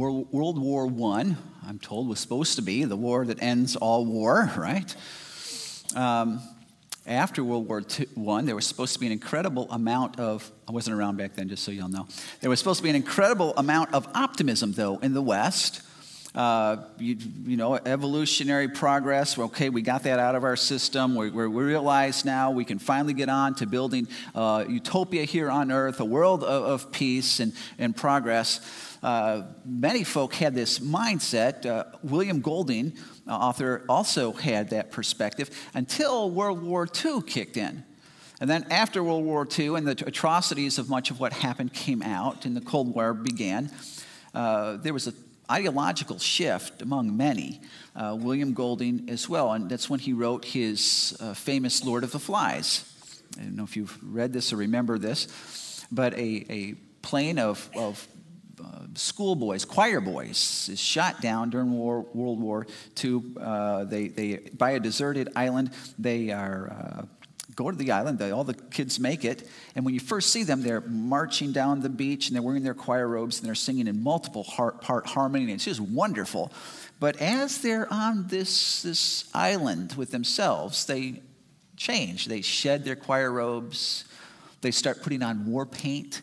World War I, I'm told, was supposed to be the war that ends all war, right? Um, after World War I, there was supposed to be an incredible amount of, I wasn't around back then, just so y'all know. There was supposed to be an incredible amount of optimism, though, in the West. Uh, you, you, know, evolutionary progress. Okay, we got that out of our system. We, we realize now we can finally get on to building uh, utopia here on earth, a world of, of peace and, and progress. Uh, many folk had this mindset. Uh, William Golding, uh, author, also had that perspective until World War II kicked in. And then after World War II and the atrocities of much of what happened came out and the Cold War began, uh, there was an ideological shift among many, uh, William Golding as well, and that's when he wrote his famous Lord of the Flies. I don't know if you've read this or remember this, but a, a plane of, of schoolboys, choir boys, is shot down during war, World War II. Uh, they, they, a deserted island, they are uh, go to the island. They, all the kids make it. And when you first see them, they're marching down the beach and they're wearing their choir robes and they're singing in multiple heart, part harmony. And it's just wonderful. But as they're on this, this island with themselves, they change. They shed their choir robes. They start putting on war paint.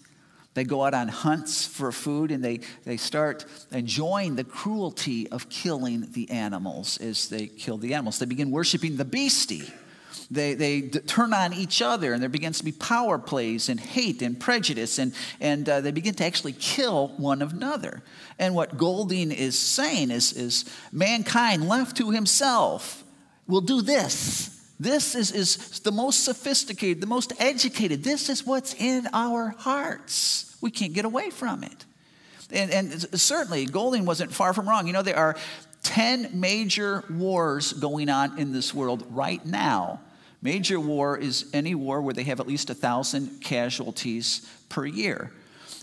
They go out on hunts for food and they, they start enjoying the cruelty of killing the animals as they kill the animals. They begin worshiping the beastie they, they turn on each other, and there begins to be power plays and hate and prejudice, and, and uh, they begin to actually kill one another. And what Golding is saying is, is mankind left to himself will do this. This is, is the most sophisticated, the most educated. This is what's in our hearts. We can't get away from it. And, and, certainly, Golding wasn't far from wrong. You know, there are 10 major wars going on in this world right now Major war is any war where they have at least a thousand casualties per year.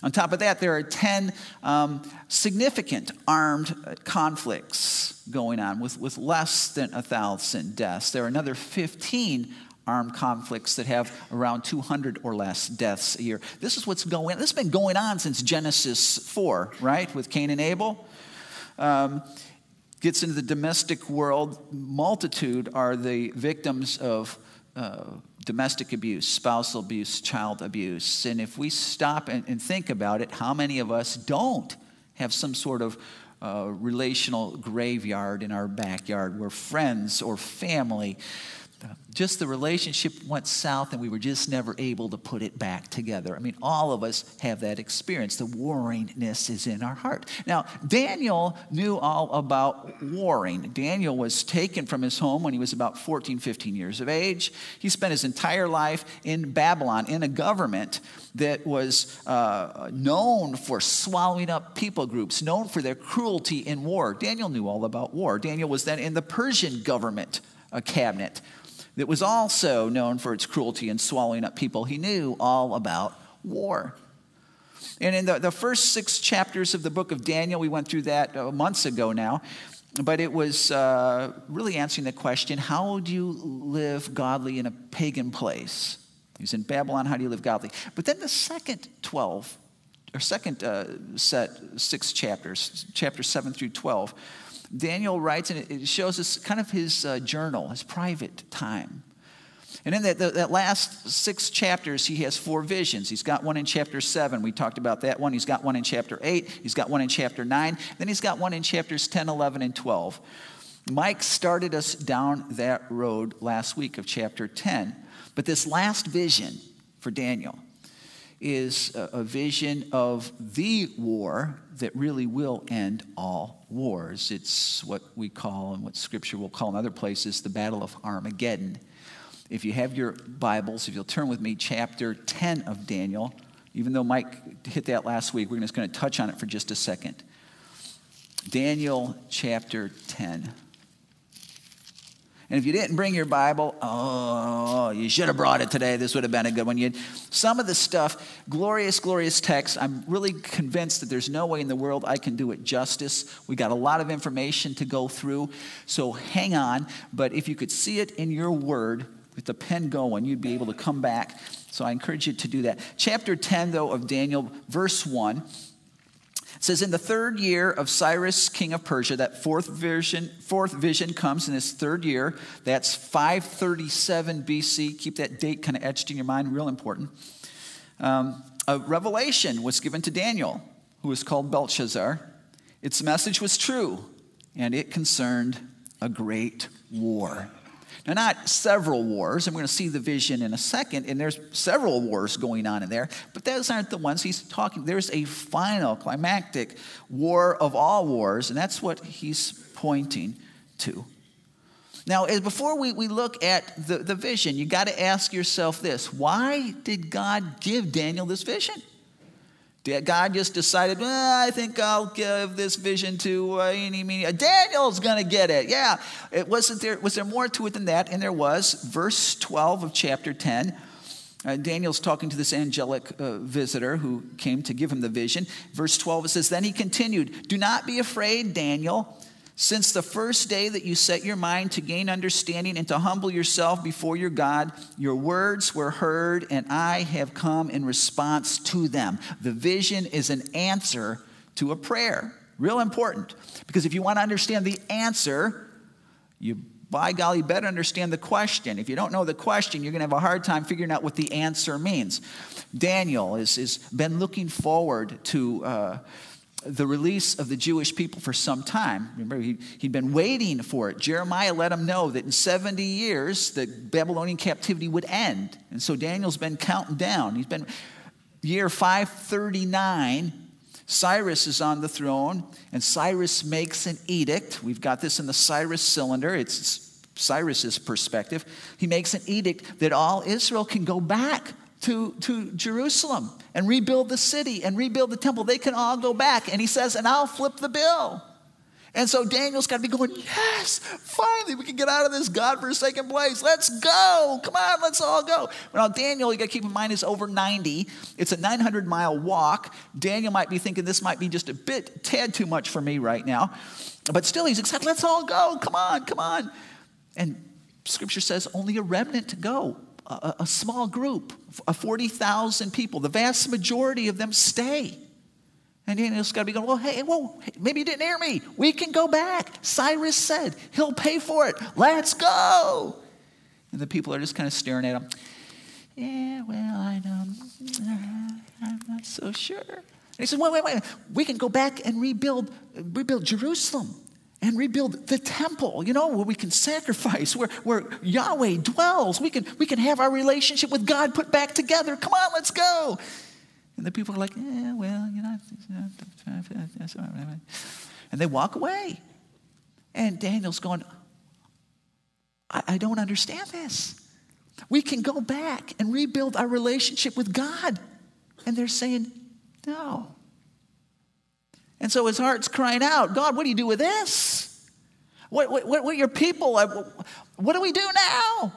On top of that, there are 10 um, significant armed conflicts going on with, with less than a thousand deaths. There are another 15 armed conflicts that have around 200 or less deaths a year. This is what's going on. This has been going on since Genesis 4, right, with Cain and Abel. Um, gets into the domestic world, multitude are the victims of uh, domestic abuse, spousal abuse, child abuse. And if we stop and, and, think about it, how many of us don't have some sort of uh, relational graveyard in our backyard where friends or family just the relationship went south and we were just never able to put it back together. I mean, all of us have that experience. The warringness is in our heart. Now, Daniel knew all about warring. Daniel was taken from his home when he was about 14, 15 years of age. He spent his entire life in Babylon in a government that was uh, known for swallowing up people groups, known for their cruelty in war. Daniel knew all about war. Daniel was then in the Persian government a cabinet that was also known for its cruelty and swallowing up people. He knew all about war. And in the, the first six chapters of the book of Daniel, we went through that uh, months ago now, but it was uh, really answering the question how do you live godly in a pagan place? He's in Babylon, how do you live godly? But then the second 12, or second uh, set, six chapters, chapters 7 through 12, Daniel writes, and it shows us kind of his uh, journal, his private time. And in that, that last six chapters, he has four visions. He's got one in chapter seven. We talked about that one. He's got one in chapter eight. He's got one in chapter nine. Then he's got one in chapters 10, 11, and 12. Mike started us down that road last week of chapter 10. But this last vision for Daniel is a, vision of the war that really will end all wars. It's what we call, and what Scripture will call in other places, the Battle of Armageddon. If you have your Bibles, if you'll turn with me, chapter 10 of Daniel, even though Mike hit that last week, we're just going to touch on it for just a second. Daniel chapter 10. And if you didn't bring your Bible, oh, you should have brought it today. This would have been a good one. You some of the stuff, glorious, glorious text. I'm really convinced that there's no way in the world I can do it justice. We got a lot of information to go through, so hang on. But if you could see it in your word with the pen going, you'd be able to come back. So I encourage you to do that. Chapter 10, though, of Daniel, verse 1. It says, In the third year of Cyrus, king of Persia, that fourth vision, fourth vision comes in his third year. That's 537 BC. Keep that date kind of etched in your mind, real important. Um, a revelation was given to Daniel, who was called Belshazzar. Its message was true, and it concerned a great war. Now, not several wars, and we're going to see the vision in a second, and there's several wars going on in there, but those aren't the ones he's talking. There's a final, climactic war of all wars, and that's what he's pointing to. Now, eh, before we, we look at the, the vision, you got to ask yourself this why did God give Daniel this vision? God just decided, I think I'll give this vision to uh, any. Daniel's going to get it. Yeah. It wasn't there, was there more to it than that? And there was. Verse 12 of chapter 10. Uh, Daniel's talking to this angelic uh, visitor who came to give him the vision. Verse 12, it says, Then he continued, Do not be afraid, Daniel. Since the first day that you set your mind to gain understanding and to humble yourself before your God, your words were heard, and I have come in response to them. The vision is an answer to a prayer. Real important. Because if you want to understand the answer, you by golly better understand the question. If you don't know the question, you're going to have a hard time figuring out what the answer means. Daniel has, has been looking forward to. Uh, the release of the Jewish people for some time. Remember, he, he'd been waiting for it. Jeremiah let him know that in 70 years, the Babylonian captivity would end. And so Daniel's been counting down. He's been, year 539, Cyrus is on the throne, and Cyrus makes an edict. We've got this in the Cyrus cylinder. It's Cyrus's perspective. He makes an edict that all Israel can go back to, to Jerusalem and rebuild the city and rebuild the temple. They can all go back. And he says, and I'll flip the bill. And so Daniel's got to be going, yes, finally we can get out of this God-forsaken place. Let's go. Come on, let's all go. Now, Daniel, you got to keep in mind, is over 90. It's a 900 mile walk. Daniel might be thinking this might be just a bit, tad too much for me right now. But still, he's excited. Let's all go. Come on, come on. And scripture says only a remnant to go a, a small group of 40,000 people. The vast majority of them stay. And Daniel's got to be going, well, hey, well, maybe you didn't hear me. We can go back. Cyrus said he'll pay for it. Let's go. And the people are just kind of staring at him. Yeah, well, I don't, uh, I'm not so sure. And he said, wait, wait, wait. We can go back and rebuild, rebuild Jerusalem and rebuild the temple, you know, where we can sacrifice, where, where Yahweh dwells. We can, we can have our relationship with God put back together. Come on, let's go. And the people are like, yeah, well, you know. And they walk away. And Daniel's going, I, I don't understand this. We can go back and rebuild our relationship with God. And they're saying, no. And so his heart's crying out, God, what do you do with this? What, what, what, what your people? What do we do now?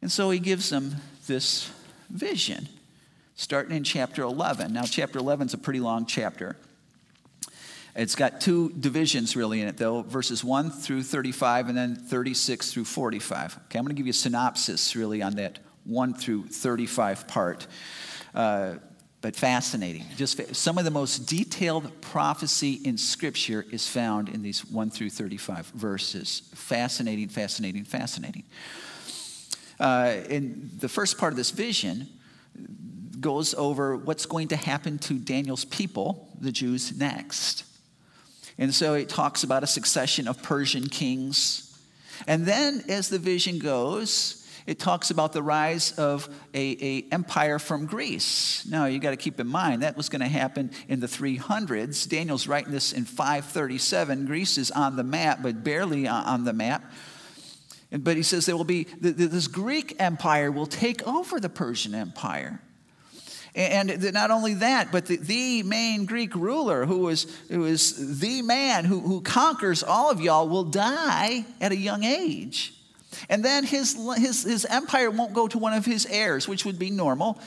And so he gives them this vision, starting in chapter 11. Now, chapter 11 is a pretty long chapter. It's got two divisions really in it, though verses 1 through 35 and then 36 through 45. Okay, I'm going to give you a synopsis really on that 1 through 35 part. Uh, but fascinating. Just some of the most detailed prophecy in Scripture is found in these 1 through 35 verses. Fascinating, fascinating, fascinating. Uh, the first part of this vision goes over what's going to happen to Daniel's people, the Jews, next. And so it talks about a succession of Persian kings. And then, as the vision goes, it talks about the rise of a, a empire from Greece. Now, you got to keep in mind that was going to happen in the 300s. Daniel's writing this in 537. Greece is on the map, but barely on the map. But he says there will be this Greek empire will take over the Persian empire. And not only that, but the, the main Greek ruler, who is, who is the man who, who conquers all of y'all, will die at a young age. And then his, his, his empire won't go to one of his heirs, which would be normal.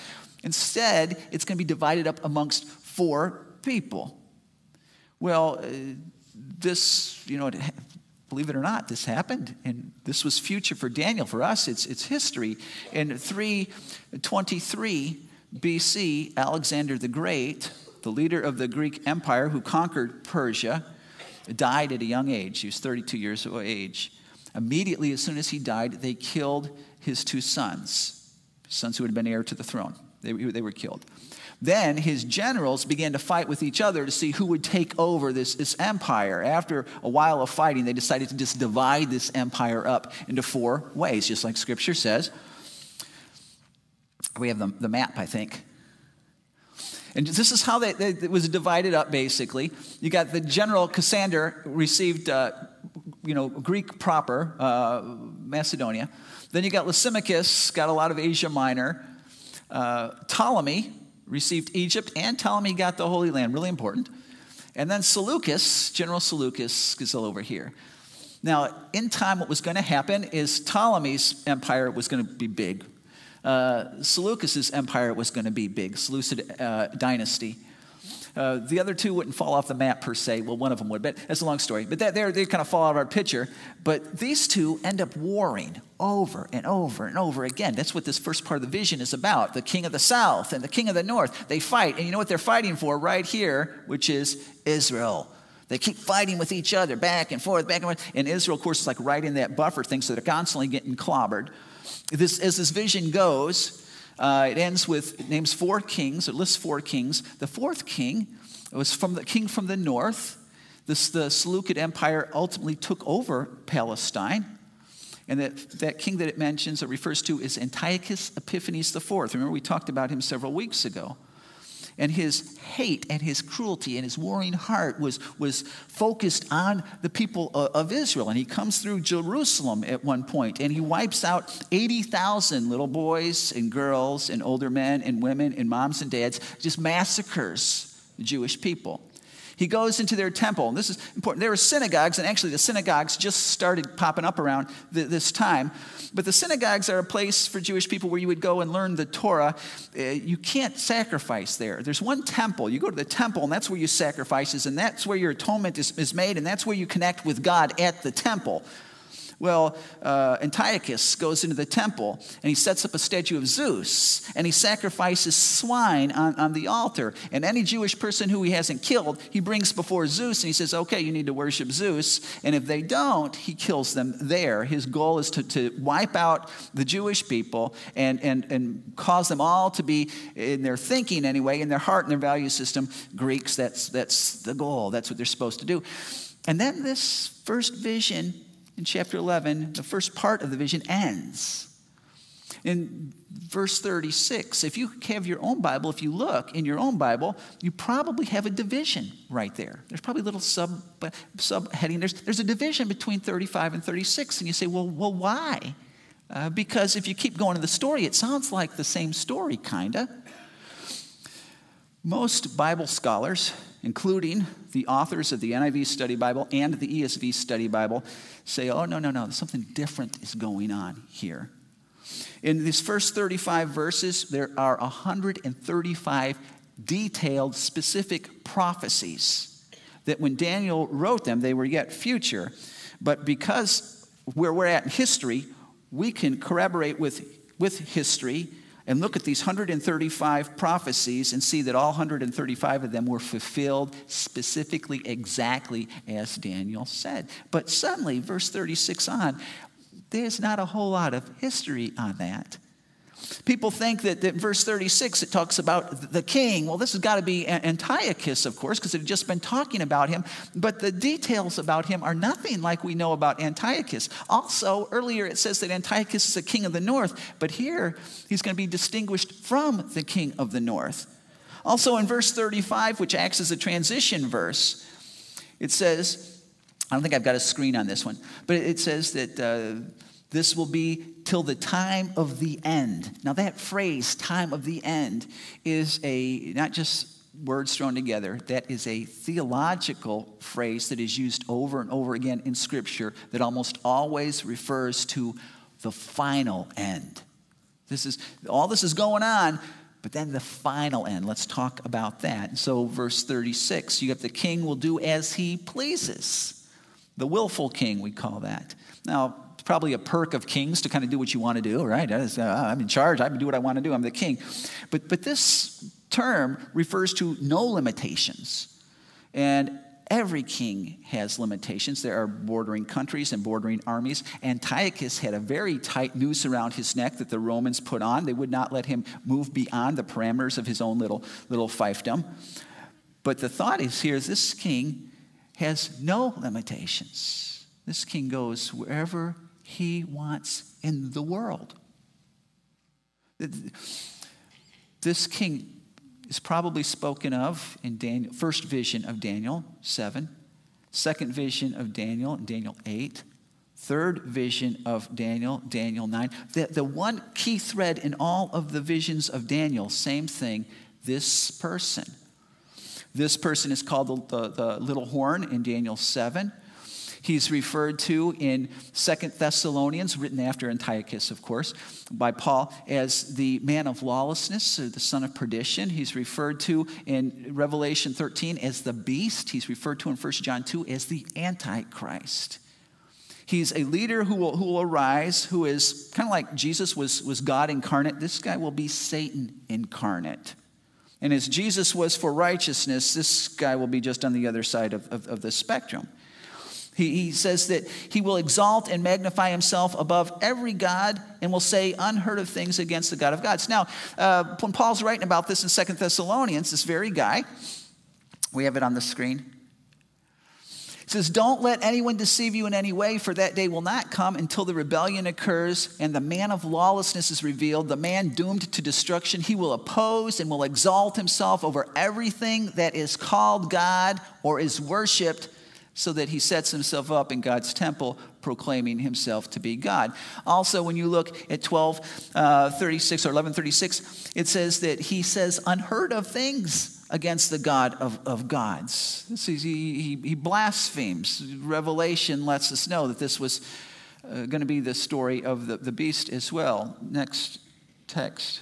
Instead, it's going to be divided up amongst four people. Well, uh, this, you know, believe it or not, this happened. And this was future for Daniel. For us, it's, it's history. In 323 BC, Alexander the Great the leader of the Greek Empire who conquered Persia, died at a young age. He was 32 years of age. Immediately, as soon as he died, they killed his two sons, sons who had been heir to the throne. They, they were killed. Then his generals began to fight with each other to see who would take over this, this empire. After a while of fighting, they decided to just divide this empire up into four ways, just like scripture says. We have the, the map, I think. And this is how they, they, it was divided up, basically. You got the general Cassander received, uh, you know, Greek proper, uh, Macedonia. Then you got Lysimachus, got a lot of Asia Minor. Uh, Ptolemy received Egypt, and Ptolemy got the Holy Land, really important. And then Seleucus, General Seleucus, is all over here. Now, in time, what was going to happen is Ptolemy's empire was going to be big. Uh, Seleucus's empire was going to be big, Seleucid uh, dynasty. Uh, the other two wouldn't fall off the map per se. Well, one of them would, but that's a long story. But that, they kind of fall out of our picture. But these two end up warring over and over and over again. That's what this first part of the vision is about. The king of the south and the king of the north, they fight. And you know what they're fighting for right here, which is Israel. They keep fighting with each other back and forth, back and forth. And Israel, of course, is like right in that buffer thing, so they're constantly getting clobbered. This, as this vision goes, uh, it ends with, it names four kings, it lists four kings. The fourth king was from the king from the north. This, the Seleucid Empire ultimately took over Palestine. And that, that king that it mentions or refers to is Antiochus Epiphanes IV. Remember, we talked about him several weeks ago. And his hate and his cruelty and his warring heart was, was focused on the people of Israel. And he comes through Jerusalem at one point and he wipes out 80,000 little boys and girls and older men and women and moms and dads, just massacres the Jewish people. He goes into their temple, and this is important. There were synagogues, and actually the synagogues just started popping up around this time. But the synagogues are a place for Jewish people where you would go and learn the Torah. Uh, you can't sacrifice there. There's one temple. You go to the temple, and that's where you sacrifices, and that's where your atonement is, is made, and that's where you connect with God at the temple. Well, uh, Antiochus goes into the temple and he sets up a statue of Zeus and he sacrifices swine on, on the altar. And any Jewish person who he hasn't killed, he brings before Zeus and he says, okay, you need to worship Zeus. And if they don't, he kills them there. His goal is to, to wipe out the Jewish people and, and, and cause them all to be, in their thinking anyway, in their heart and their value system, Greeks. That's, that's the goal. That's what they're supposed to do. And then this first vision in chapter 11, the first part of the vision ends. In verse 36, if you have your own Bible, if you look in your own Bible, you probably have a division right there. There's probably a little sub subheading. There's, there's a division between 35 and 36. And you say, well, well why? Uh, because if you keep going to the story, it sounds like the same story, kind of. Most Bible scholars, including the authors of the NIV Study Bible and the ESV Study Bible, say, oh, no, no, no, something different is going on here. In these first 35 verses, there are 135 detailed, specific prophecies that when Daniel wrote them, they were yet future. But because where we're at in history, we can corroborate with, with history and look at these 135 prophecies and see that all 135 of them were fulfilled specifically, exactly as Daniel said. But suddenly, verse 36 on, there's not a whole lot of history on that. People think that, that verse 36, it talks about the king. Well, this has got to be Antiochus, of course, because had just been talking about him. But the details about him are nothing like we know about Antiochus. Also, earlier it says that Antiochus is the king of the north, but here he's going to be distinguished from the king of the north. Also, in verse 35, which acts as a transition verse, it says, I don't think I've got a screen on this one, but it says that. Uh, this will be till the time of the end. Now, that phrase, time of the end, is a not just words thrown together, that is a theological phrase that is used over and over again in Scripture that almost always refers to the final end. This is all this is going on, but then the final end. Let's talk about that. So, verse 36, you have the king will do as he pleases. The willful king, we call that. Now, probably a perk of kings to kind of do what you want to do, right? Uh, I'm in charge. I can do what I want to do. I'm the king. But, but this term refers to no limitations. And every king has limitations. There are bordering countries and bordering armies. Antiochus had a very tight noose around his neck that the Romans put on. They would not let him move beyond the parameters of his own little, little fiefdom. But the thought is here is this king has no limitations. This king goes wherever he wants in the world. This king is probably spoken of in Daniel, first vision of Daniel 7, second vision of Daniel, Daniel 8, third vision of Daniel, Daniel 9. The, the one key thread in all of the visions of Daniel, same thing, this person. This person is called the, the, the little horn in Daniel 7. He's referred to in Second Thessalonians, written after Antiochus, of course, by Paul, as the man of lawlessness, or the son of perdition. He's referred to in Revelation 13 as the beast. He's referred to in 1 John 2 as the Antichrist. He's a leader who will, who will arise, who is kind of like Jesus was, was God incarnate. This guy will be Satan incarnate. And as Jesus was for righteousness, this guy will be just on the other side of, of, of the spectrum. He, he says that he will exalt and magnify himself above every God and will say unheard of things against the God of gods. Now, uh, when Paul's writing about this in Second Thessalonians, this very guy, we have it on the screen. He says, Don't let anyone deceive you in any way, for that day will not come until the rebellion occurs and the man of lawlessness is revealed, the man doomed to destruction. He will oppose and will exalt himself over everything that is called God or is worshiped so that he sets himself up in God's temple, proclaiming himself to be God. Also, when you look at 1236 uh, 36 or 1136, it says that he says unheard of things against the God of, of gods. This is, he, he, he blasphemes. Revelation lets us know that this was uh, going to be the story of the, the beast as well. Next text.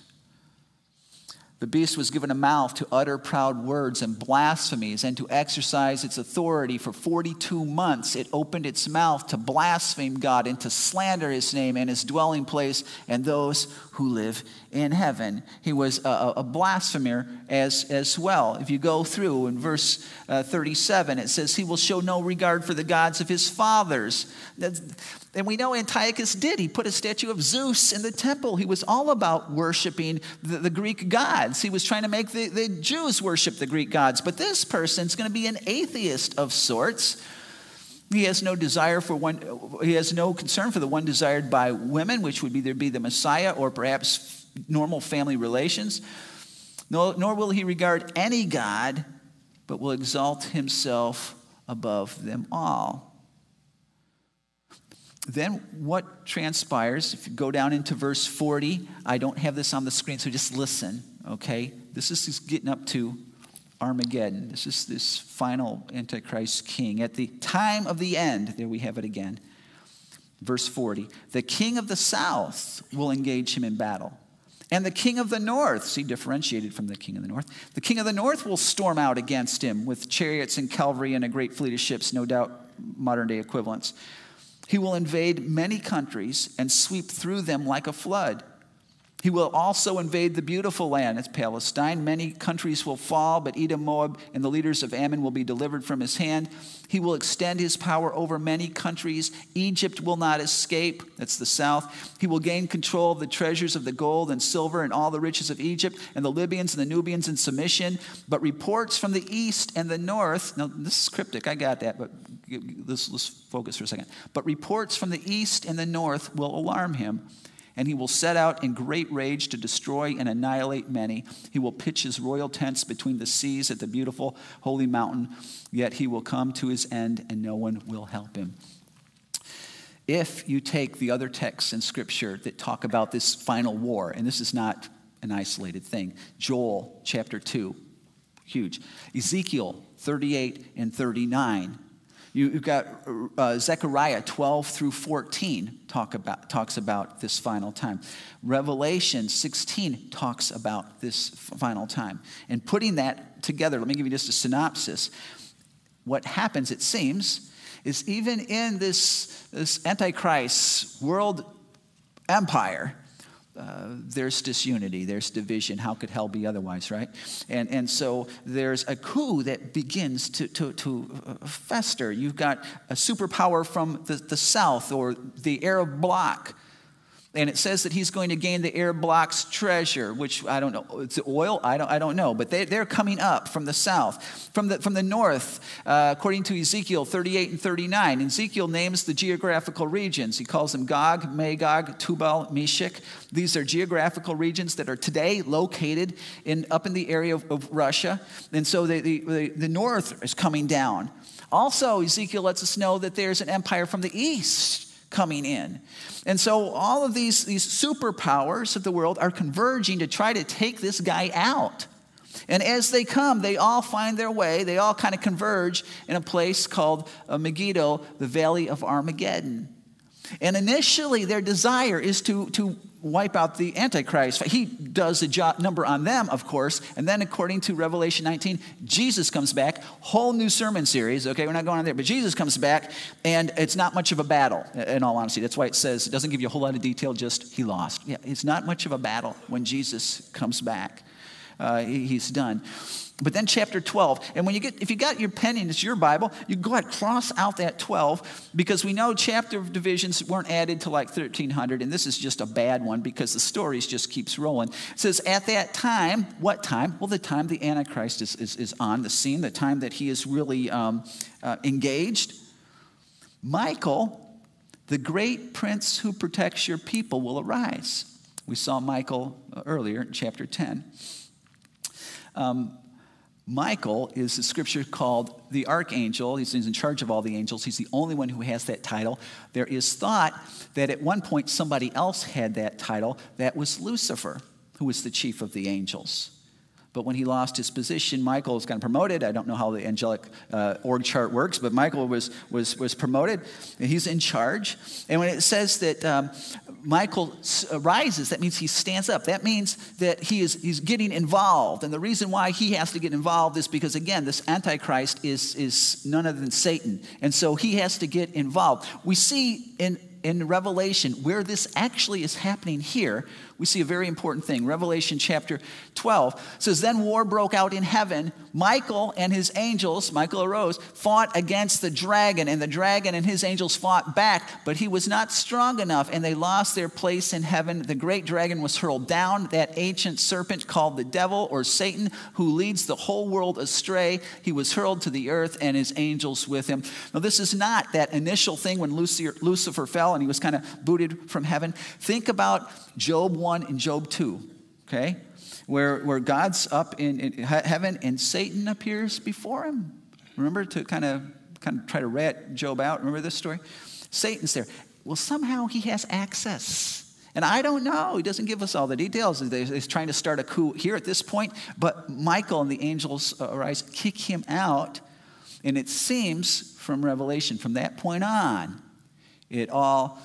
The beast was given a mouth to utter proud words and blasphemies and to exercise its authority. For 42 months, it opened its mouth to blaspheme God and to slander his name and his dwelling place and those who live in heaven. He was a, a blasphemer as, as well. If you go through in verse uh, 37, it says, He will show no regard for the gods of his fathers. That's, and we know Antiochus did. He put a statue of Zeus in the temple. He was all about worshiping the, the Greek gods. He was trying to make the, the Jews worship the Greek gods. But this person's going to be an atheist of sorts. He has no desire for one, he has no concern for the one desired by women, which would either be the Messiah or perhaps normal family relations. Nor, nor will he regard any God, but will exalt himself above them all then what transpires, if you go down into verse 40, I don't have this on the screen, so just listen, okay? This is getting up to Armageddon. This is this final Antichrist king. At the time of the end, there we have it again. Verse 40 the king of the south will engage him in battle. And the king of the north, see, differentiated from the king of the north, the king of the north will storm out against him with chariots and cavalry and a great fleet of ships, no doubt modern day equivalents. He will invade many countries and sweep through them like a flood. He will also invade the beautiful land, it's Palestine. Many countries will fall, but Edom, Moab, and the leaders of Ammon will be delivered from his hand. He will extend his power over many countries. Egypt will not escape, that's the south. He will gain control of the treasures of the gold and silver and all the riches of Egypt, and the Libyans and the Nubians in submission. But reports from the east and the north, now this is cryptic, I got that, but let's, let's focus for a second. But reports from the east and the north will alarm him and he will set out in great rage to destroy and annihilate many. He will pitch his royal tents between the seas at the beautiful holy mountain, yet he will come to his end and no one will help him. If you take the other texts in Scripture that talk about this final war, and this is not an isolated thing, Joel chapter 2, huge, Ezekiel 38 and 39, you, have got uh, Zechariah 12 through 14 talk about, talks about this final time. Revelation 16 talks about this final time. And putting that together, let me give you just a synopsis. What happens, it seems, is even in this, this Antichrist world empire, uh, there's disunity, there's division. How could hell be otherwise, right? And, and so there's a coup that begins to, to, to uh, fester. You've got a superpower from the, the south or the Arab bloc and it says that he's going to gain the Arab bloc's treasure, which I don't know. It's oil? I don't, I don't know. But they, they're coming up from the south. From the, from the north, uh, according to Ezekiel 38 and 39, Ezekiel names the geographical regions. He calls them Gog, Magog, Tubal, Meshech. These are geographical regions that are today located in, up in the area of, of Russia. And so the, the, the north is coming down. Also, Ezekiel lets us know that there's an empire from the east coming in. And so all of these, these superpowers of the world are converging to try to take this guy out. And as they come, they all find their way, they all kind of converge in a place called uh, Megiddo, the Valley of Armageddon. And initially, their desire is to, to wipe out the Antichrist. He does a job number on them, of course. And then, according to Revelation 19, Jesus comes back. Whole new sermon series. Okay, we're not going on there, but Jesus comes back, and it's not much of a battle, in all honesty. That's why it says, it doesn't give you a whole lot of detail, just he lost. Yeah, it's not much of a battle when Jesus comes back. Uh, he's done. But then chapter 12, and when you get, if you got your pen and it's your Bible, you go ahead, cross out that 12, because we know chapter divisions weren't added to like 1300, and this is just a bad one because the stories just keeps rolling. It says, at that time, what time? Well, the time the Antichrist is, is, is on the scene, the time that he is really um, uh, engaged. Michael, the great prince who protects your people, will arise. We saw Michael uh, earlier in chapter 10. Um, Michael is a scripture called the archangel. He's in charge of all the angels. He's the only one who has that title. There is thought that at one point somebody else had that title. That was Lucifer, who was the chief of the angels. But when he lost his position, Michael was kind of promoted. I don't know how the angelic uh, org chart works, but Michael was, was, was promoted. He's in charge. And when it says that um, Michael uh, rises, that means he stands up. That means that he is he's getting involved. And the reason why he has to get involved is because, again, this Antichrist is, is none other than Satan. And so he has to get involved. We see in in Revelation, where this actually is happening here, we see a very important thing. Revelation chapter 12 says, Then war broke out in heaven. Michael and his angels, Michael arose, fought against the dragon, and the dragon and his angels fought back, but he was not strong enough, and they lost their place in heaven. The great dragon was hurled down, that ancient serpent called the devil or Satan, who leads the whole world astray. He was hurled to the earth, and his angels with him. Now, this is not that initial thing when Lucifer fell and he was kind of booted from heaven. Think about Job 1 and Job 2, okay? Where, where God's up in, in heaven and Satan appears before him. Remember to kind of kind of try to rat Job out. Remember this story? Satan's there. Well, somehow he has access. And I don't know. He doesn't give us all the details. He's trying to start a coup here at this point. But Michael and the angels arise, kick him out. And it seems from Revelation, from that point on, it all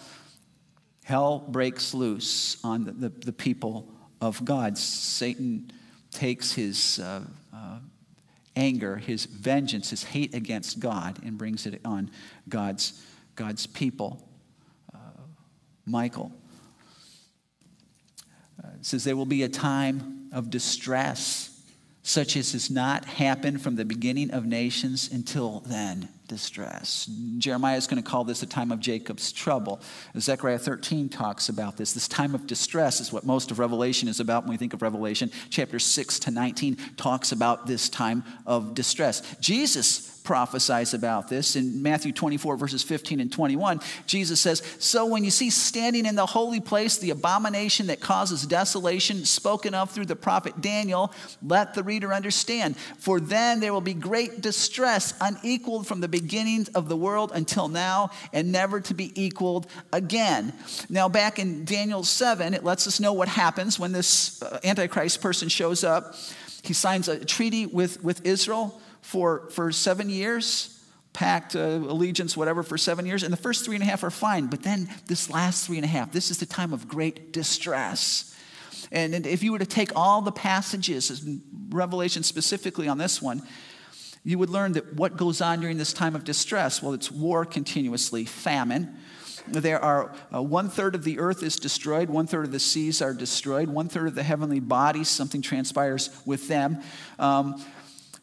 Hell breaks loose on the, the, the people of God. Satan takes his uh, uh, anger, his vengeance, his hate against God, and brings it on God's, God's people. Uh, Michael uh, says there will be a time of distress, such as has not happened from the beginning of nations until then distress. Jeremiah is going to call this a time of Jacob's trouble. Zechariah 13 talks about this. This time of distress is what most of Revelation is about when we think of Revelation. Chapter 6 to 19 talks about this time of distress. Jesus prophesies about this. In Matthew 24, verses 15 and 21, Jesus says, So when you see standing in the holy place the abomination that causes desolation, spoken of through the prophet Daniel, let the reader understand. For then there will be great distress, unequaled from the beginning of the world until now, and never to be equaled again. Now, back in Daniel 7, it lets us know what happens when this uh, Antichrist person shows up. He signs a treaty with, with Israel for, for seven years, pact, uh, allegiance, whatever, for seven years. And the first three and a half are fine. But then this last three and a half, this is the time of great distress. And, and if you were to take all the passages, Revelation specifically on this one, you would learn that what goes on during this time of distress, well, it's war continuously, famine. There are uh, one third of the earth is destroyed, one third of the seas are destroyed, one third of the heavenly bodies, something transpires with them. Um,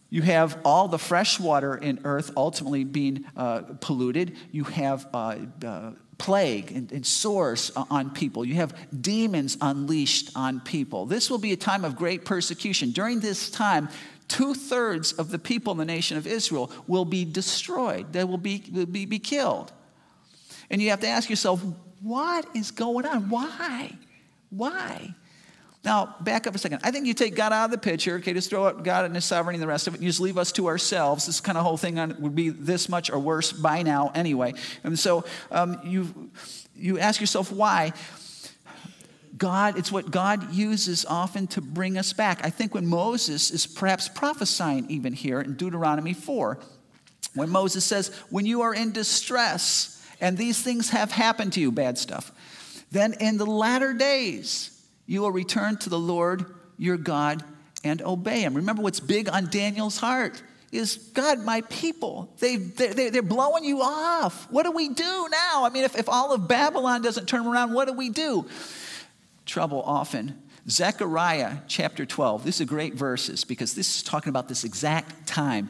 you have all the fresh water in earth ultimately being uh, polluted. You have uh, uh, plague and, and sores on people. You have demons unleashed on people. This will be a time of great persecution. During this time, two thirds of the people in the nation of Israel will be destroyed, they will be, will be, be killed. And you have to ask yourself, what is going on? Why? Why? Now, back up a second. I think you take God out of the picture, okay, just throw out God and His sovereignty and the rest of it, and you just leave us to ourselves. This kind of whole thing would be this much or worse by now anyway. And so um, you, you ask yourself why. God, it's what God uses often to bring us back. I think when Moses is perhaps prophesying even here in Deuteronomy 4, when Moses says, When you are in distress and these things have happened to you, bad stuff, then in the latter days, you will return to the Lord your God and obey him. Remember what's big on Daniel's heart is God, my people, they, they, they're blowing you off. What do we do now? I mean, if, if all of Babylon doesn't turn around, what do we do? Trouble often. Zechariah chapter 12. This is a great verses because this is talking about this exact time.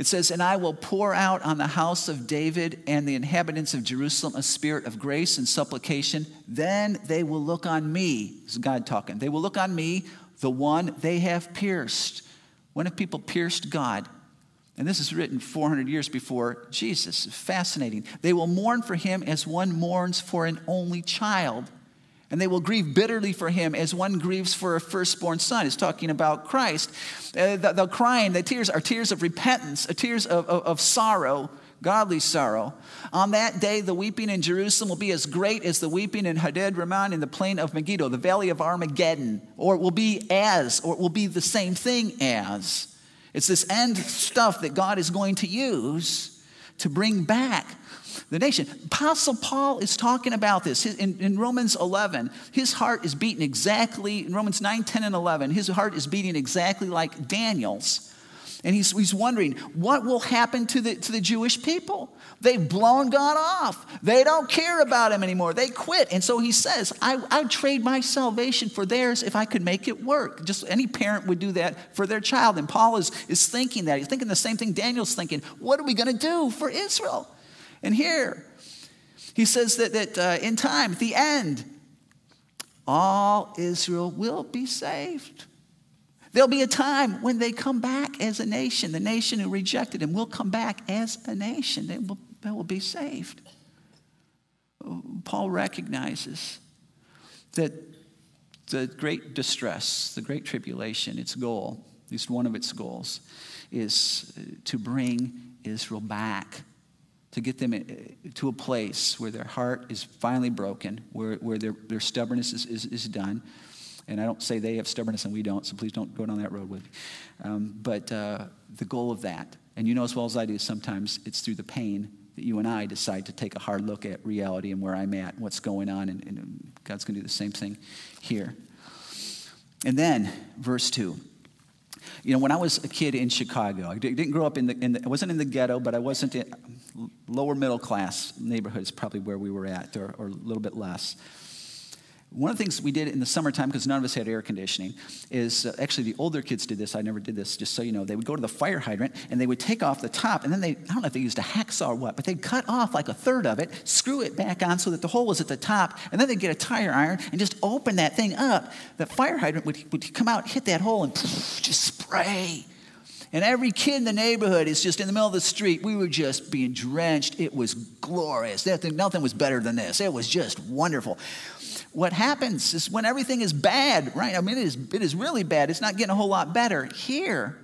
It says, And I will pour out on the house of David and the inhabitants of Jerusalem a spirit of grace and supplication. Then they will look on me. This is God talking. They will look on me, the one they have pierced. When have people pierced God? And this is written 400 years before Jesus. Fascinating. They will mourn for him as one mourns for an only child and they will grieve bitterly for him as one grieves for a firstborn son. It's talking about Christ. Uh, the, the, crying, the tears are tears of repentance, tears of, of, of sorrow, godly sorrow. On that day, the weeping in Jerusalem will be as great as the weeping in Hadad Rimmon in the plain of Megiddo, the valley of Armageddon, or it will be as, or it will be the same thing as. It's this end stuff that God is going to use to bring back the nation. Apostle Paul is talking about this in, in, Romans 11. His heart is beating exactly, in Romans 9, 10, and 11, his heart is beating exactly like Daniel's. And he's, he's wondering, what will happen to the, to the Jewish people? They've blown God off. They don't care about him anymore. They quit. And so he says, I, I'd trade my salvation for theirs if I could make it work. Just any parent would do that for their child. And Paul is, is thinking that. He's thinking the same thing Daniel's thinking. What are we going to do for Israel? And here, he says that, that uh, in time, at the end, all Israel will be saved. There'll be a time when they come back as a nation. The nation who rejected him will come back as a nation. They will, they will be saved. Paul recognizes that the great distress, the great tribulation, its goal, at least one of its goals, is to bring Israel back to get them to a place where their heart is finally broken, where, where their, their stubbornness is, is, is done. And I don't say they have stubbornness and we don't, so please don't go down that road with me. Um, but uh, the goal of that, and you know as well as I do, sometimes it's through the pain that you and I decide to take a hard look at reality and where I'm at, and what's going on, and, and God's going to do the same thing here. And then, verse 2. You know, when I was a kid in Chicago, I didn't grow up in the, in the I wasn't in the ghetto, but I wasn't in lower middle class neighborhoods, probably where we were at, or, or a little bit less. One of the things we did in the summertime, because none of us had air conditioning, is uh, actually the older kids did this. I never did this, just so you know. They would go to the fire hydrant and they would take off the top, and then they, I don't know if they used a hacksaw or what, but they'd cut off like a third of it, screw it back on so that the hole was at the top, and then they'd get a tire iron and just open that thing up. The fire hydrant would, would come out, hit that hole, and poof, just spray. And every kid in the neighborhood is just in the middle of the street. We were just being drenched. It was glorious. Nothing, nothing was better than this. It was just wonderful what happens is when everything is bad, right? I mean, it is, it is really bad. It's not getting a whole lot better. Here,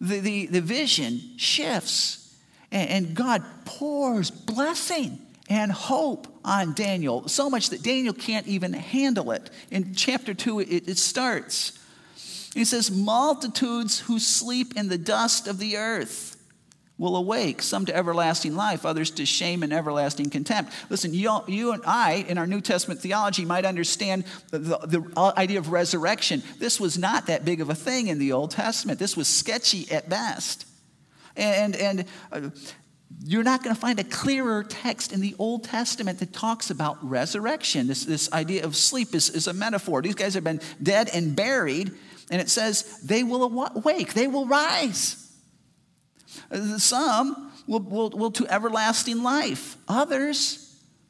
the, the, the vision shifts, and, and God pours blessing and hope on Daniel, so much that Daniel can't even handle it. In chapter 2, it, it starts. He says, Multitudes who sleep in the dust of the earth will awake, some to everlasting life, others to shame and everlasting contempt. Listen, you, you and I, in our New Testament theology, might understand the, the, the, idea of resurrection. This was not that big of a thing in the Old Testament, this was sketchy at best. And, and uh, you're not going to find a clearer text in the Old Testament that talks about resurrection. This, this idea of sleep is, is a metaphor. These guys have been dead and buried, and it says they will awake, they will rise. Some will, will, will to everlasting life, others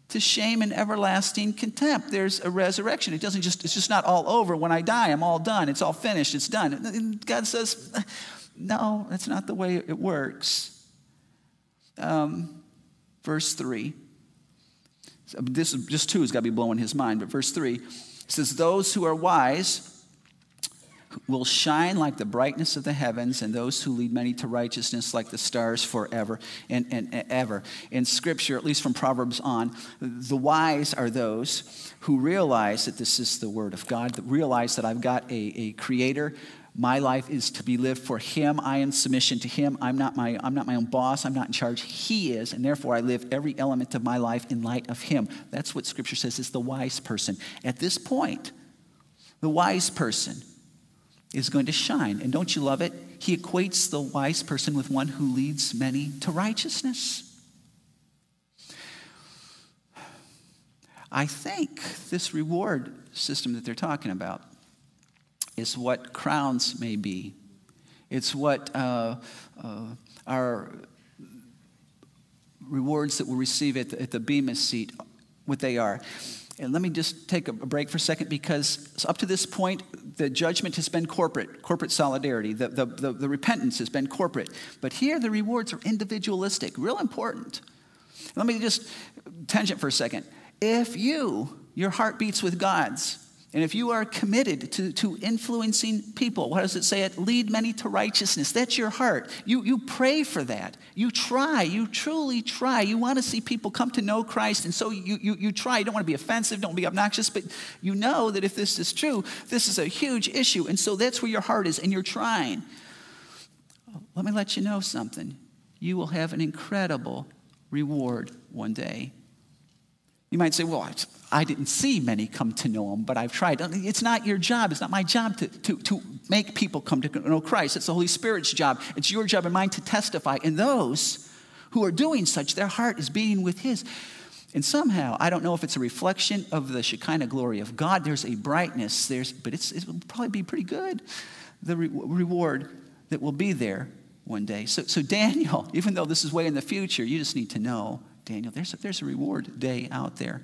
to shame and everlasting contempt. There's a resurrection. It doesn't just, it's just not all over. When I die, I'm all done. It's all finished. It's done. And God says, no, that's not the way it works. Um, verse 3. This is just two has got to be blowing his mind, but verse 3 says, Those who are wise will shine like the brightness of the heavens, and those who lead many to righteousness like the stars forever and, and, and, ever. In Scripture, at least from Proverbs on, the wise are those who realize that this is the Word of God, that realize that I've got a, a Creator. My life is to be lived for Him. I am submission to Him. I'm not, my, I'm not my own boss. I'm not in charge. He is, and therefore I live every element of my life in light of Him. That's what Scripture says is the wise person. At this point, the wise person is going to shine. And don't you love it? He equates the wise person with one who leads many to righteousness. I think this reward system that they're talking about is what crowns may be. It's what uh, uh, our rewards that we'll receive at the, at the Bema seat, what they are. And let me just take a break for a second because up to this point, the judgment has been corporate, corporate solidarity. The, the, the, the, repentance has been corporate. But here, the rewards are individualistic, real important. Let me just tangent for a second. If you, your heart beats with God's, and if you are committed to, to influencing people, what does it say? It lead many to righteousness. That's your heart. You, you pray for that. You try. You truly try. You want to see people come to know Christ. And so you, you, you try. You don't want to be offensive, don't be obnoxious, but you know that if this is true, this is a huge issue. And so that's where your heart is, and you're trying. Let me let you know something. You will have an incredible reward one day. You might say, well, I didn't see many come to know him, but I've tried. It's not your job. It's not my job to, to, to make people come to know Christ. It's the Holy Spirit's job. It's your job and mine to testify. And those who are doing such, their heart is beating with his. And somehow, I don't know if it's a reflection of the Shekinah glory of God. There's a brightness, there's, but it's, it will probably be pretty good, the re- reward that will be there one day. So, so, Daniel, even though this is way in the future, you just need to know Daniel, there's a, there's a reward day out there.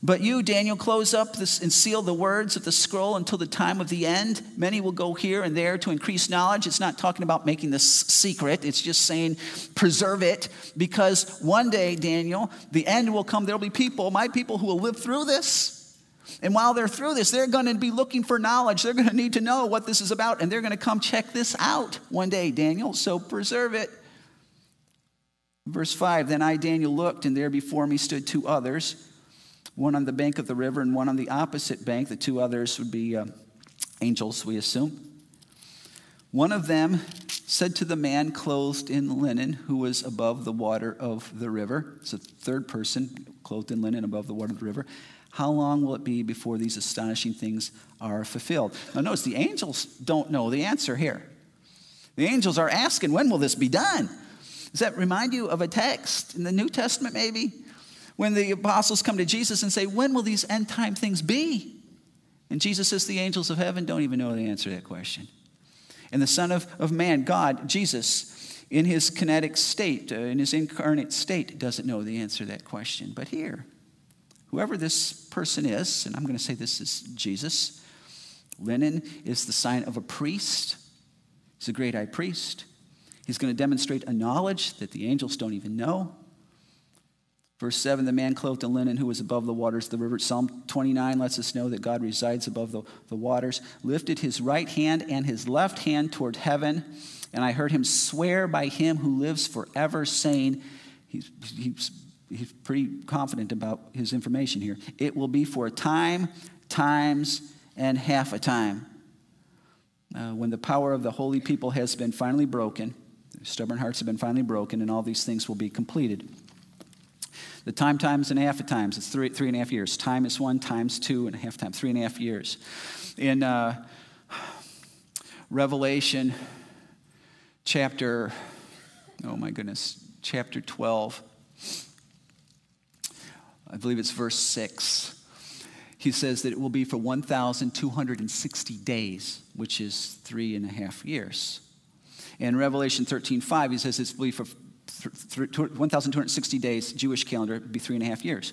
But you, Daniel, close up this and seal the words of the scroll until the time of the end. Many will go here and there to increase knowledge. It's not talking about making this secret, it's just saying preserve it because one day, Daniel, the end will come. There'll be people, my people, who will live through this. And while they're through this, they're going to be looking for knowledge. They're going to need to know what this is about, and they're going to come check this out one day, Daniel. So preserve it. Verse 5 Then I, Daniel, looked, and there before me stood two others, one on the bank of the river and one on the opposite bank. The two others would be uh, angels, we assume. One of them said to the man clothed in linen who was above the water of the river, it's a third person clothed in linen above the water of the river, how long will it be before these astonishing things are fulfilled? Now, notice the angels don't know the answer here. The angels are asking, when will this be done? Does that remind you of a text in the New Testament, maybe? When the apostles come to Jesus and say, When will these end time things be? And Jesus says, The angels of heaven don't even know the answer to that question. And the Son of, of Man, God, Jesus, in his kenotic state, uh, in his incarnate state, doesn't know the answer to that question. But here, whoever this person is, and I'm going to say this is Jesus, linen is the sign of a priest. He's a great high priest. He's going to demonstrate a knowledge that the angels don't even know. Verse 7 the man clothed in linen who was above the waters of the river. Psalm 29 lets us know that God resides above the, the waters. Lifted his right hand and his left hand toward heaven. And I heard him swear by him who lives forever, saying, he's, he's, he's pretty confident about his information here. It will be for a time, times, and half a time. Uh, when the power of the holy people has been finally broken Stubborn hearts have been finally broken, and all these things will be completed. The time times and a half of times, it's three, three and a half years. Time is one, times two and a half times, three and a half years. In uh, Revelation chapter oh my goodness, chapter 12. I believe it's verse 6. He says that it will be for 1,260 days, which is three and a half years. In Revelation 13 5, he says it's will be for 1,260 days, Jewish calendar, it would be three and a half years.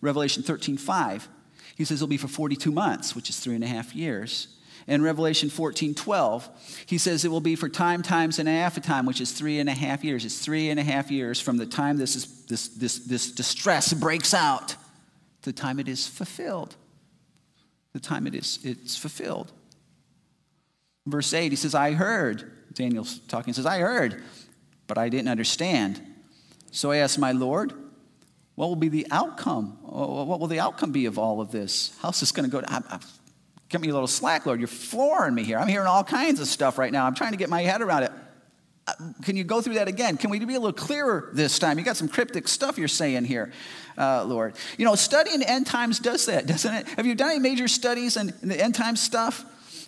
Revelation 13 5, he says it'll be for 42 months, which is three and a half years. In Revelation 14 12, he says it will be for time, times, and a half a time, which is three and a half years. It's three and a half years from the time this, is, this, this, this distress breaks out to the time it is fulfilled. The time it is it's fulfilled. Verse 8, he says, I heard, Daniel's talking, says, I heard, but I didn't understand. So I asked my Lord, what will be the outcome? What will the outcome be of all of this? How's this going to go? Give me a little slack, Lord. You're flooring me here. I'm hearing all kinds of stuff right now. I'm trying to get my head around it. Uh, can you go through that again? Can we be a little clearer this time? You got some cryptic stuff you're saying here, uh, Lord. You know, studying end times does that, doesn't it? Have you done any major studies in, in the end times stuff?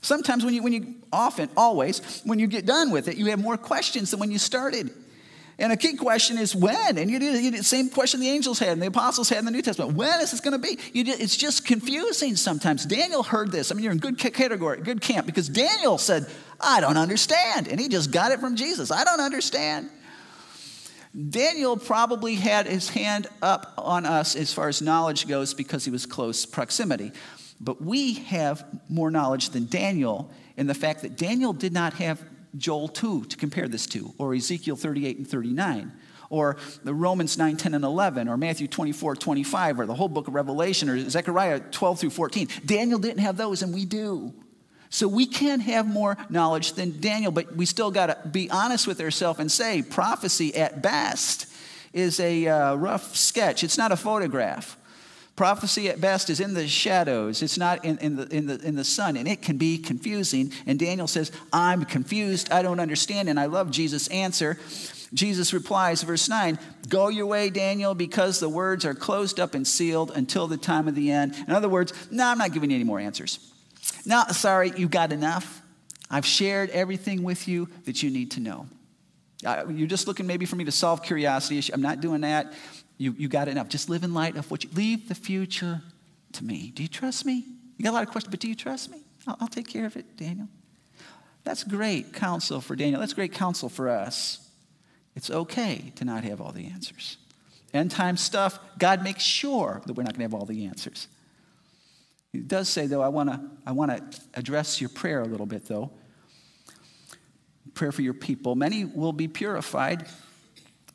Sometimes when you, when you, often, always, when you get done with it, you have more questions than when you started. And a key question is when? And you did the same question the angels had and the apostles had in the New Testament. When is this going to be? It's just confusing sometimes. Daniel heard this. I mean, you're in good category, good camp, because Daniel said, I don't understand. And he just got it from Jesus. I don't understand. Daniel probably had his hand up on us as far as knowledge goes because he was close proximity. But we have more knowledge than Daniel in the fact that Daniel did not have Joel 2 to compare this to, or Ezekiel 38 and 39, or the Romans 9, 10, and 11, or Matthew 24, 25, or the whole book of Revelation, or Zechariah 12 through 14. Daniel didn't have those, and we do. So we can have more knowledge than Daniel, but we still got to be honest with ourselves and say prophecy at best is a uh, rough sketch. It's not a photograph. Prophecy at best is in the shadows, it's not in, in, the, in, the, in the sun, and it can be confusing. And Daniel says, I'm confused, I don't understand. And I love Jesus' answer. Jesus replies, verse 9, Go your way, Daniel, because the words are closed up and sealed until the time of the end. In other words, no, I'm not giving you any more answers. No, sorry, you got enough. I've shared everything with you that you need to know. Uh, you're just looking maybe for me to solve curiosity. I'm not doing that. You, you got enough. Just live in light of what you leave the future to me. Do you trust me? You got a lot of questions, but do you trust me? I'll, I'll take care of it, Daniel. That's great counsel for Daniel. That's great counsel for us. It's okay to not have all the answers. End time stuff, God makes sure that we're not going to have all the answers. He does say, though, I want to I wanna address your prayer a little bit, though. Prayer for your people. Many will be purified,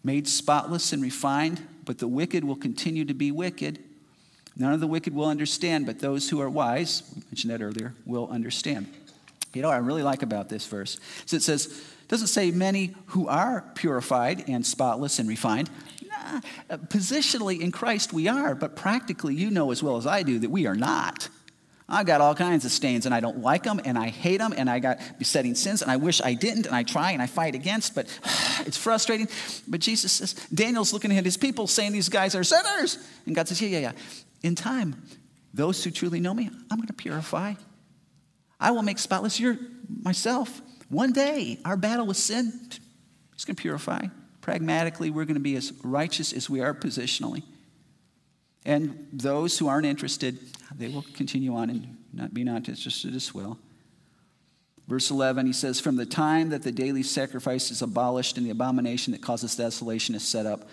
made spotless and refined but the wicked will continue to be wicked. None of the wicked will understand, but those who are wise, we mentioned that earlier, will understand. You know what I really like about this verse is it says, doesn't say many who are purified and spotless and refined. Nah, uh, positionally in Christ we are, but practically you know as well as I do that we are not. I've got all kinds of stains and I don't like them and I hate them and I got besetting sins and I wish I didn't and I try and I fight against, but it's frustrating. But Jesus says, Daniel's looking at his people saying these guys are sinners. And God says, Yeah, yeah, yeah. In time, those who truly know me, I'm going to purify. I will make spotless your myself. One day, our battle with sin, He's going to purify. Pragmatically, we're going to be as righteous as we are positionally. And those who aren't interested, they will continue on and not be not interested as well. Verse 11, he says, From the time that the daily sacrifice is abolished and the abomination that causes desolation is set up,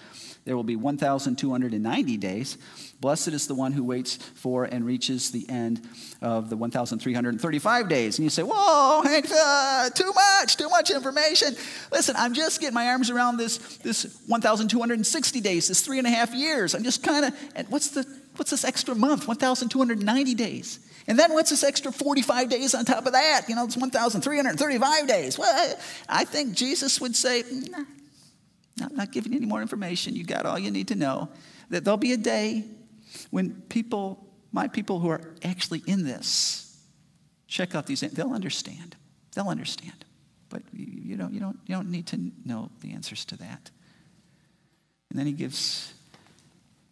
there will be 1,290 days. Blessed is the one who waits for and reaches the end of the 1,335 days. And you say, Whoa, uh, too much, too much information. Listen, I'm just getting my arms around this, this 1,260 days, this three and a half years. I'm just kind of, what's, the, what's this extra month? 1,290 days. And then what's this extra 45 days on top of that? You know, it's 1,335 days. Well, I think Jesus would say, nah, I'm not giving any more information. You got all you need to know. That there'll be a day when people, my people who are actually in this, check out these, they'll understand. They'll understand. But you don't, you, don't, you don't need to know the answers to that. And then he gives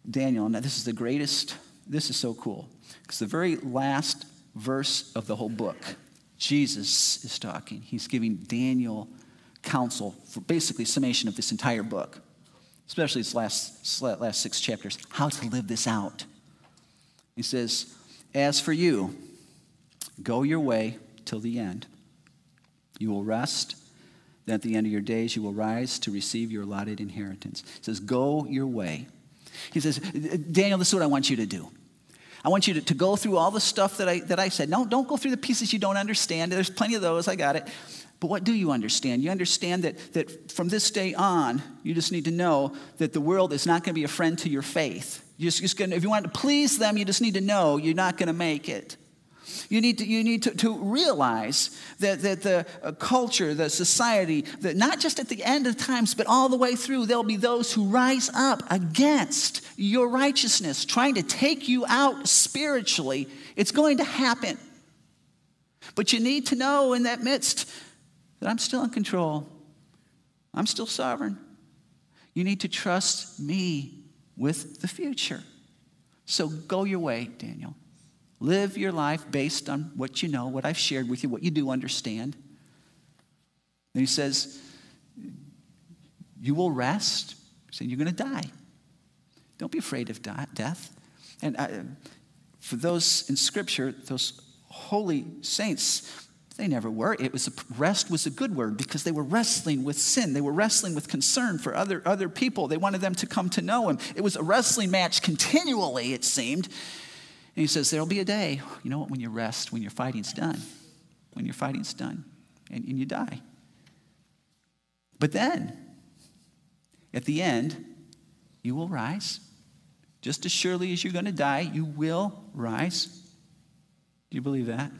Daniel, now this is the greatest, this is so cool, because the very last verse of the whole book, Jesus is talking. He's giving Daniel counsel for basically summation of this entire book, especially its last, last six chapters, how to live this out. He says, As for you, go your way till the end. You will rest. Then at the end of your days, you will rise to receive your allotted inheritance. He says, Go your way. He says, Daniel, this is what I want you to do. I want you to, to go through all the stuff that I, that I said. No, don't go through the pieces you don't understand. There's plenty of those. I got it. But what do you understand? You understand that, that from this day on, you just need to know that the world is not going to be a friend to your faith. You're just, just gonna, if you want to please them, you just need to know you're not going to make it. You need to, you need to, to realize that, that the uh, culture, the society, that not just at the end of times, but all the way through, there'll be those who rise up against your righteousness, trying to take you out spiritually. It's going to happen. But you need to know in that midst that I'm still in control, I'm still sovereign. You need to trust me with the future. So go your way, Daniel. Live your life based on what you know, what I've shared with you, what you do understand. And he says, You will rest. So you're going to die. Don't be afraid of death. And I, for those in Scripture, those holy saints, they never were. It was a, rest was a good word because they were wrestling with sin. They were wrestling with concern for other, other people. They wanted them to come to know him. It was a wrestling match continually, it seemed. And he says, There'll be a day, you know what, when you rest, when your fighting's done. When your fighting's done, and, and you die. But then, at the end, you will rise. Just as surely as you're going to die, you will rise. Do you believe that?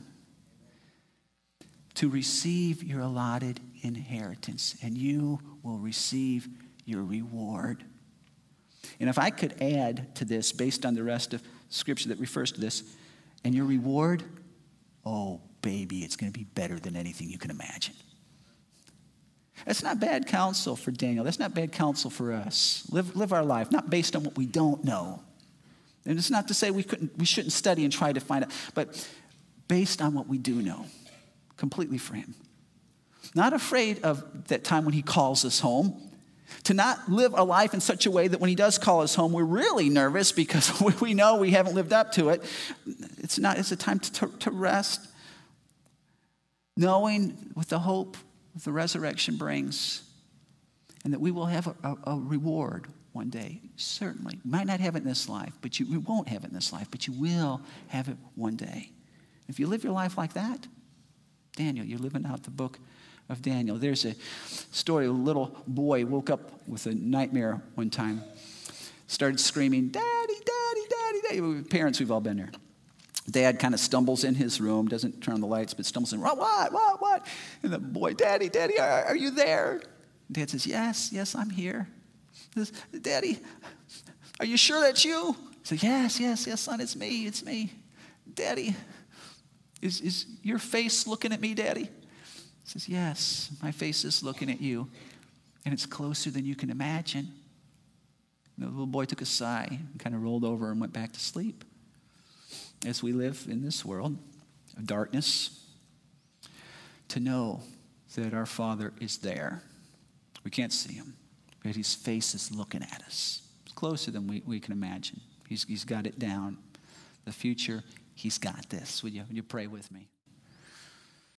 To receive your allotted inheritance, and you will receive your reward. And if I could add to this, based on the rest of Scripture that refers to this, and your reward, oh, baby, it's going to be better than anything you can imagine. That's not bad counsel for Daniel. That's not bad counsel for us. Live, live our life, not based on what we don't know. And it's not to say we, couldn't, we shouldn't study and try to find out, but based on what we do know completely for Him. Not afraid of that time when He calls us home. To not live a life in such a way that when He does call us home, we're really nervous because we know we haven't lived up to it. It's not, it's a time to, to rest, knowing with the hope the resurrection brings, and that we will have a, a, a reward one day. Certainly. You might not have it in this life, but you, you won't have it in this life, but you will have it one day. If you live your life like that, Daniel. You're living out the book of Daniel. There's a story a little boy woke up with a nightmare one time, started screaming, Daddy, Daddy, Daddy, Daddy. Parents, we've all been there. Dad kind of stumbles in his room, doesn't turn on the lights, but stumbles in, what, what, what, what? And the boy, Daddy, Daddy, are, are you there? Dad says, Yes, yes, I'm here. He says, Daddy, are you sure that's you? He says, Yes, yes, yes, son, it's me, it's me. Daddy, is, is your face looking at me, Daddy? He says, Yes, my face is looking at you. And it's closer than you can imagine. And the little boy took a sigh and kind of rolled over and went back to sleep. As we live in this world of darkness, to know that our Father is there. We can't see him, but his face is looking at us. It's closer than we, we can imagine. He's, he's got it down. The future He's got this. Would you, would you pray with me?